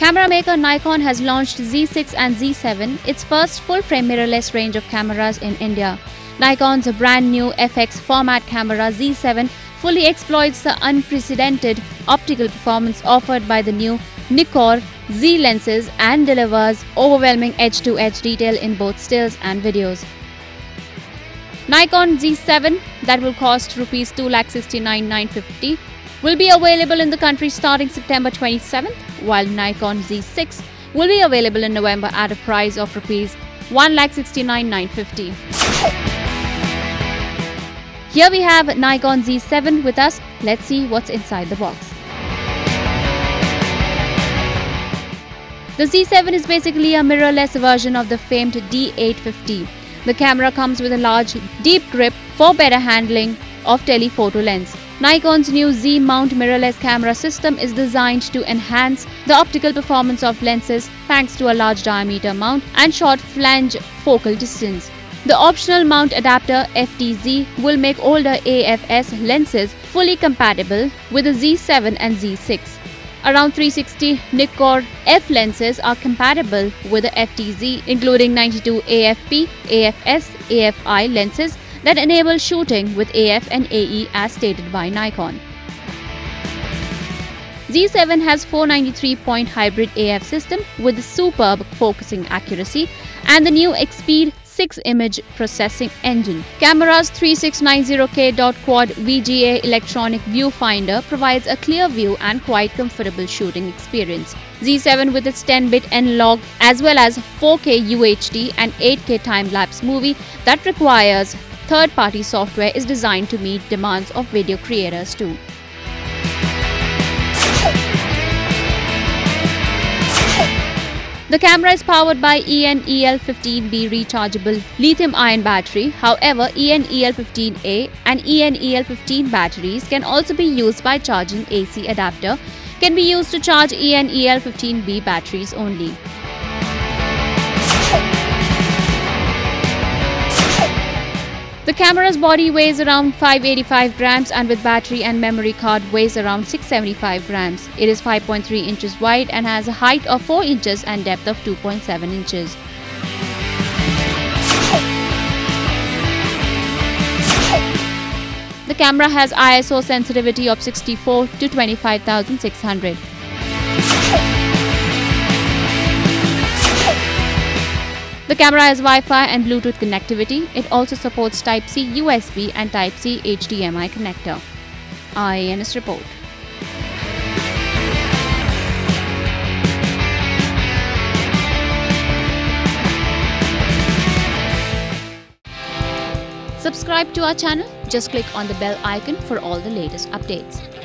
Camera maker Nikon has launched Z6 and Z7, its first full-frame mirrorless range of cameras in India. Nikon's brand new FX format camera Z7 fully exploits the unprecedented optical performance offered by the new Nikkor Z lenses and delivers overwhelming edge-to-edge detail in both stills and videos. Nikon Z7 that will cost rupees 2,69,950 will be available in the country starting September 27th, while Nikon Z6 will be available in November at a price of rupees 1,69,950. Here we have Nikon Z7 with us. Let's see what's inside the box. The Z7 is basically a mirrorless version of the famed D850. The camera comes with a large, deep grip for better handling of telephoto lens. Nikon's new Z mount mirrorless camera system is designed to enhance the optical performance of lenses thanks to a large diameter mount and short flange focal distance. The optional mount adapter FTZ will make older AFS lenses fully compatible with the Z7 and Z6. Around 360 Nikkor F lenses are compatible with the FTZ including 92 AFP, AFS, AFI lenses that enable shooting with AF and AE as stated by Nikon. Z7 has 493-point hybrid AF system with superb focusing accuracy and the new EXPEED 6 image processing engine. Camera's 3690K dot quad VGA electronic viewfinder provides a clear view and quite comfortable shooting experience. Z7 with its 10-bit N-Log as well as 4K UHD and 8K time-lapse movie that requires third-party software is designed to meet demands of video creators too. The camera is powered by ENEL15B rechargeable lithium-ion battery. However, ENEL15A and ENEL15 batteries can also be used by charging AC adapter can be used to charge ENEL15B batteries only. The camera's body weighs around 585 grams and with battery and memory card weighs around 675 grams. It is 5.3 inches wide and has a height of 4 inches and depth of 2.7 inches. The camera has ISO sensitivity of 64 to 25600. The camera has Wi-Fi and Bluetooth connectivity. It also supports Type-C USB and Type-C HDMI connector. IANS report. Subscribe to our channel. Just click on the bell icon for all the latest updates.